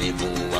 ele voa.